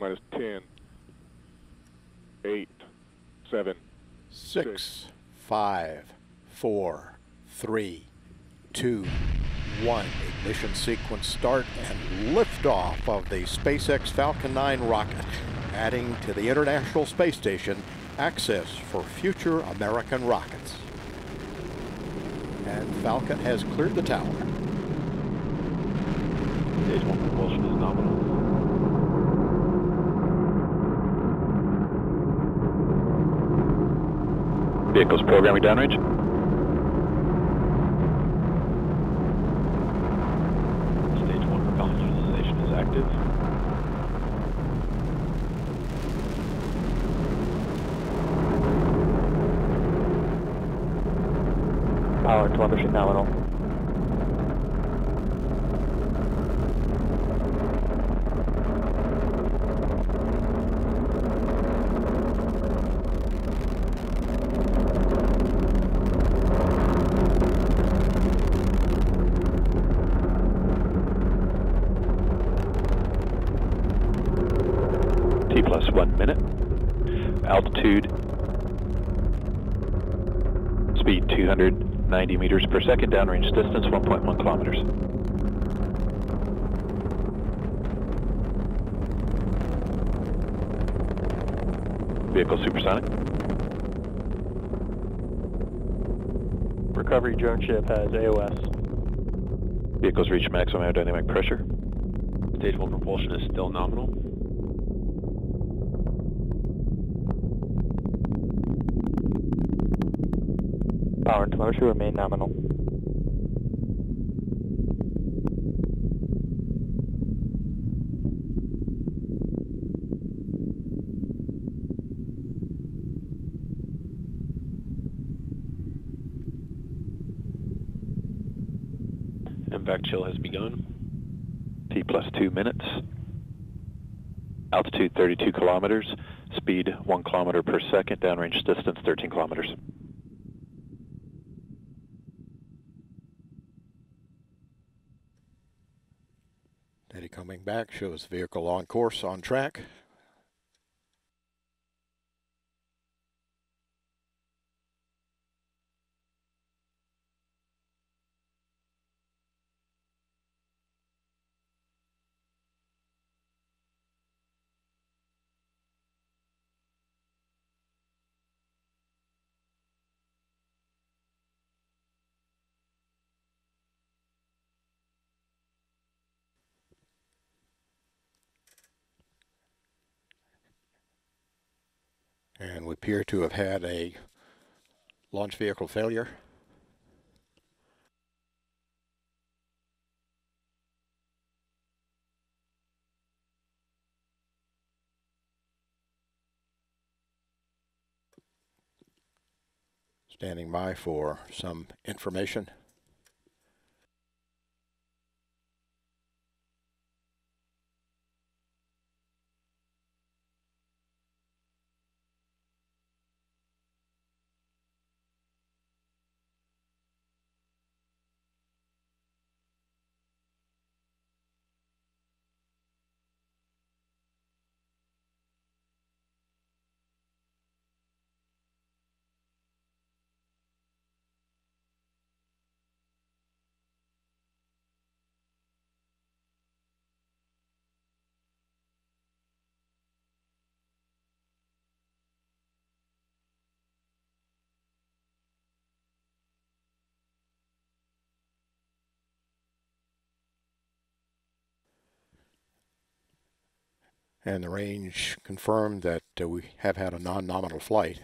minus 10, 8, 7, Six, five, four, three, two, one. Ignition sequence start and liftoff of the SpaceX Falcon 9 rocket, adding to the International Space Station access for future American rockets. And Falcon has cleared the tower. Stage one propulsion is nominal. Vehicles programming downrange. Stage one propellant utilization is active. Power and telemetry nominal. T plus one minute. Altitude. Speed 290 meters per second. Downrange distance 1.1 kilometers. Vehicle supersonic. Recovery drone ship has AOS. Vehicles reach maximum aerodynamic pressure. Stage one propulsion is still nominal. Power and telemetry remain nominal. MVAC chill has begun. T plus two minutes. Altitude 32 kilometers. Speed 1 kilometer per second. Downrange distance 13 kilometers. Data coming back shows vehicle on course, on track. And we appear to have had a launch vehicle failure. Standing by for some information. And the range confirmed that uh, we have had a non-nominal flight.